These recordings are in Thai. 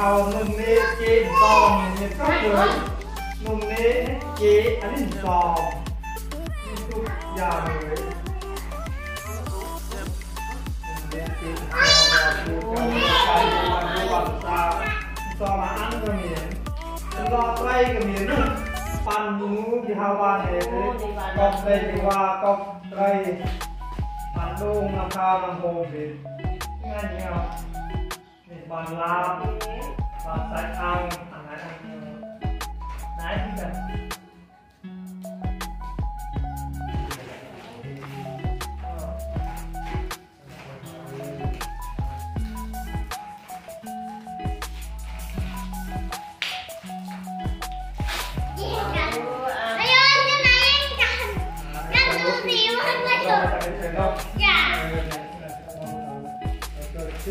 thầu nung nê chê tòm nhìn có được nung nê chê ánh tòm nhìn tôi già người សមាអានក៏មានសម្លត្រីក៏មានប៉ាន់នូគេហៅបានទេកបត្រីគេថាកបត្រីប៉ាន់ដូងមកខាងហូបវិញងាយញ៉ាំនេះបានឡាបបានសាច់អាំងអាហារណាស់ទីដែរ ប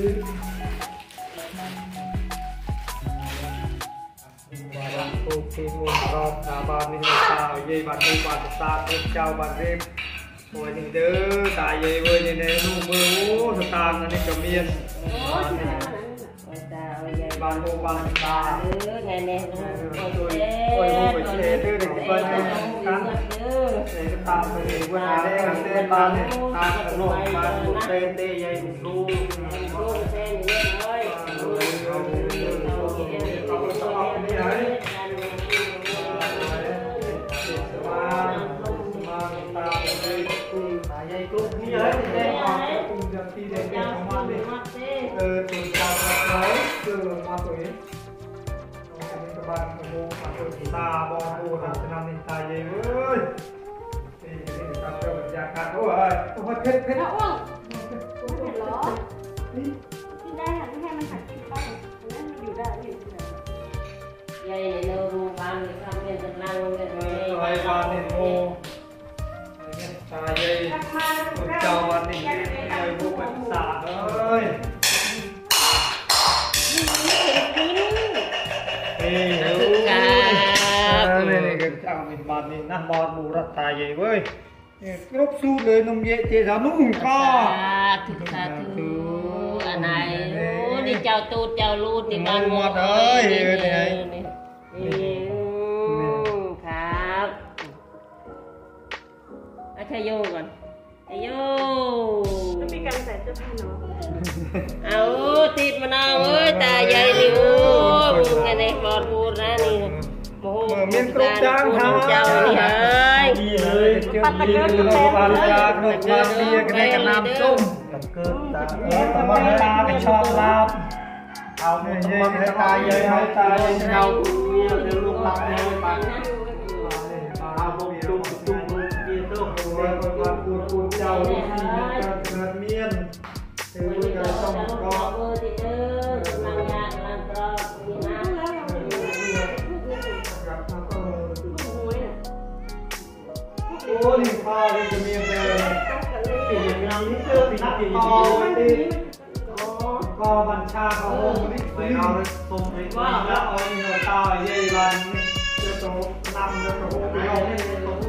ាទគូពីមួយរອບតាបាននេះតាយាយបាននេះបានតាទៅចៅបានរៀបមួយនេះទៅតាយាយវិញនេះនោះមើលអូស្តាននេះក៏មានអូ บ้านโฮบ้านตาเด้อไงแน่น้องโอ้ยโอ้ยโอ้ยเด้อเด้อเด็กเปิ้ลครับเด้อเด็กตามไปเองว่าเด้อเด้อตามตามกับลูกมาลูกเต้เต้ยายลูกลูกเต้นเยอะเลยยายกรุ๊ปนี่เลยเด็กของกลุ่มจังที่เด็กของมันเลยเออตุ่มตา đấy từ ma tuổi các bạn có mua ma tuổi thì ta bò mua là từ năm đến ta gì ơi thì cái này ta cho mình ra cắt thôi thôi hết hết Nó uống Nó phải ló Trên đây là cái mình phải chịu không Nó อยู่ได้อยู่ที่ไหน dây này nó ru ban thì không nên thật năng rồi bạn nên mua ta dây tôi chào bạn nên người mua bệnh xả bạn mình nằm bò bù đặt tài vậy với lúc suเลยนมเยเจสานุ่งก็ Sa thu sa thu anh này ô, đi chào tụt chào lụt đi ban Ngon một ơi, Nè, này nè, này. nè. Nè,ครับอาชายโยก่อนชายโย มีการใส่เสื้อผ้าเนาะ เอาติดมะนาวเอ้ยตาใหญ่นี่โอ้มึงไงเนี่ยบอดบูดนะนี่ ู មានគ្រប់យ៉ាងថាចៅនេះហើយបាត់តកើទៅបានចាក្នុងបានវាគ្នាកណាមទុំតកើតាតាមតាកឈប់ឡាបអោមកមកតាយាយហើយតាយាយឆ្នោតវាទៅលោកបាក់ហើយបាក់អោមកទុំទុំវាទៅគាត់គាត់គួរគួរចៅនេះកើតមានទៅមួយក៏សំកោ លីបាលីមានតែពីយ៉ាងនេះទៅពីណាពីនេះទេកបានឆាកោនេះទៅឲ្យសុំឲ្យបានឲ្យនៅតោយាយបានទៅទៅណាំនៅប្រហូតយកនេះទៅ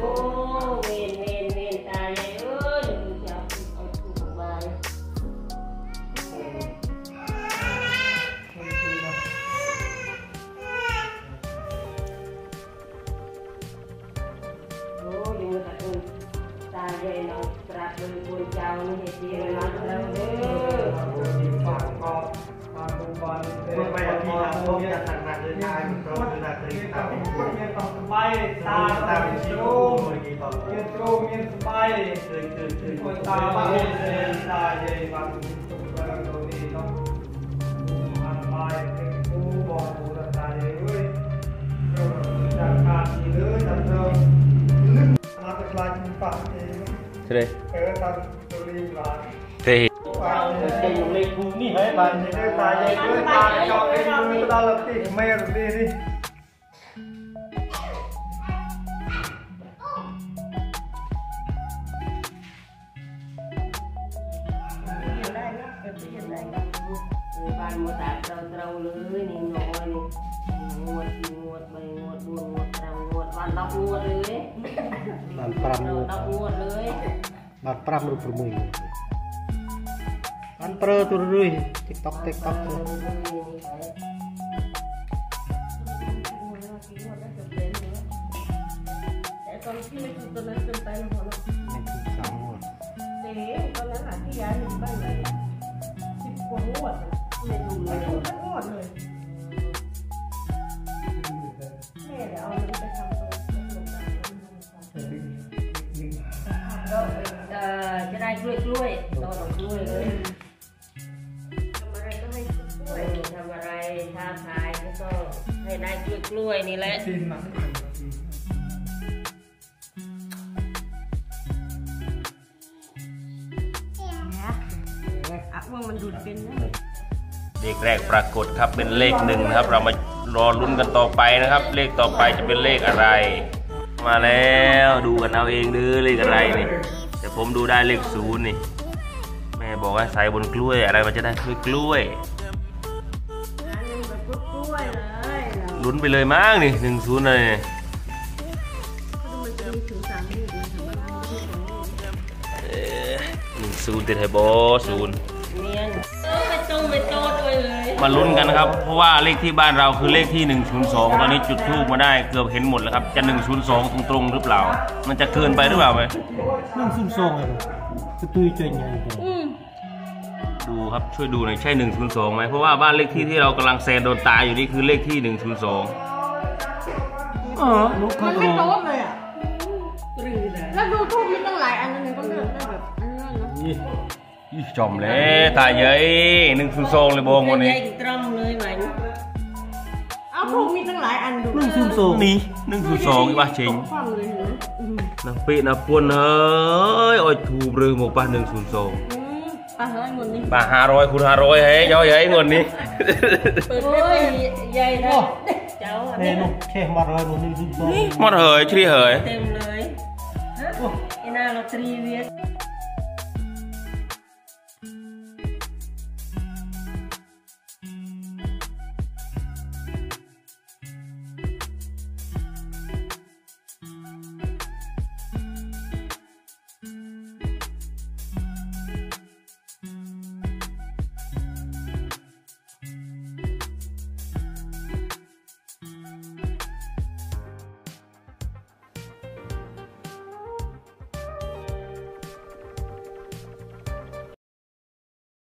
จ้านี่เฮ็ดดีเลยนะแล้วเด้อฝากก็มาดูบอลเตะไปที่ทางโลกจะหนักหนักเลยนายมันก็หนักเลยตามไปตาตาเป็นชิโร่เมียนโตเมียนไปคือคือคือคนตาบ้าเลยตาเย่บันตุกระโดดนี่ต้องอันไปเป็นผู้บอลผู้ตาเย่เว้ยจากการที่เลือดจากเดิมลึกมาเป็นลายจินปากเอง Thế đây เออตาม thì Bạn 5 รูป6 kan pro turun dulu ya, tiktok tiktok tuh Thank you. กล้วยกล้วยนี่แหละอะว่ามันดูดเป็นเลขแรกปรากฏครับเป็นเลขหนึ่งนะครับ เรามารอลุ้นกันต่อไปนะครับ เลขต่อไปจะเป็นเลขอะไร มาแล้วดูกันเอาเองเด้อเลขอะไรนี่แต่ผมดูได้เลขศูนย์นี่แม่บอกว่าใส่บนกล้วยอะไรมันจะได้กล้วยกล้วยกล้วยเลยเรา ลุ้นไปเลยมากนี่หนึ่งศูนย์เลยหนึ่งศูนย์เตดไทยบอศูนย์มาลุ้นกันนะครับ เพราะว่าเลขที่บ้านเราคือเลขที่ 102 ตอนนี้จุดทูบมาได้เกือบเห็นหมดแล้วครับ จะ 102 ตรงตรงหรือเปล่า มันจะเกินไปหรือเปล่าไหม102เลยกระตุยใจใหญู่ครับช่วยดูหน่อยใช่1นึ่งไหมเพราะว่าบ้านเลขที่ที่เรากำลังแซนโดนตายอยู่นี่คือเลขที่102เออมันไม่โต๊ะเลยอะแล้วดูทูบมัตั้งหลายอันนึงก็เลือกได้แบบอันนั้นนะจอมเลยตายเยอะหนึ่ย์สอเลยบงวันนี้ตรงเลยไหมเอาทูบมีตั้งหลายอันดู102นี่หนึ่งศูนงบ้าเชงนักปีนักปวนเฮ้ยอ้ยทูบเรือหมกปลาหนึ่งศูน 500ងួននេះបាទ500 500ហេយោហេងួននេះអូយយាយណាចៅអានេះនោះឆេះមកហើយនោះនេះមកហើយជ្រះហើយเต็มเลยฮะอีน่าลอตเตอรี่เวีย